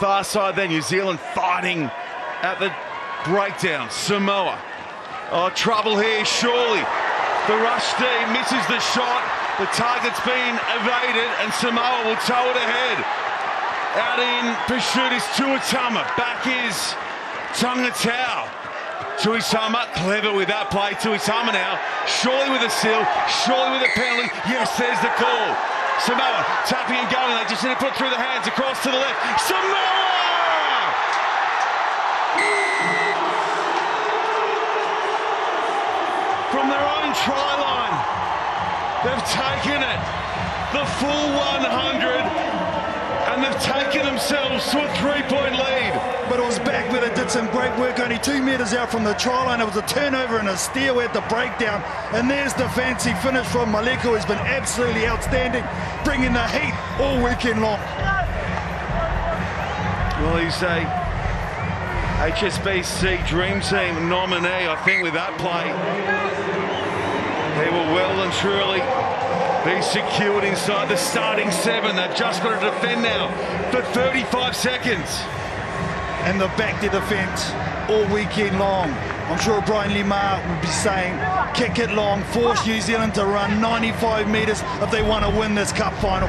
Far side there, New Zealand fighting at the breakdown. Samoa. Oh, trouble here, surely. The rush D misses the shot. The target's been evaded, and Samoa will tow it ahead. Out in pursuit is Tuatama. Back is Tungatau. Tuisama, clever with that play. Tuisama now, surely with a seal, surely with a penalty. Yes, there's the call. Samoa tapping and going. They just need to put through the hands across to the left. Samoa! From their own try line, they've taken it the full 100 and they've taken themselves to a three-point lead. But it was back where they did some great work, only two metres out from the try line. It was a turnover and a steal at the breakdown. And there's the fancy finish from Maliko, who's been absolutely outstanding, bringing the heat all weekend long. Well, he's a HSBC Dream Team nominee, I think, with that play. they will well and truly be secured inside the starting seven. They've just got to defend now for 35 seconds. And the back to defence all weekend long. I'm sure Brian Lima would be saying, kick it long, force New Zealand to run 95 metres if they want to win this cup final.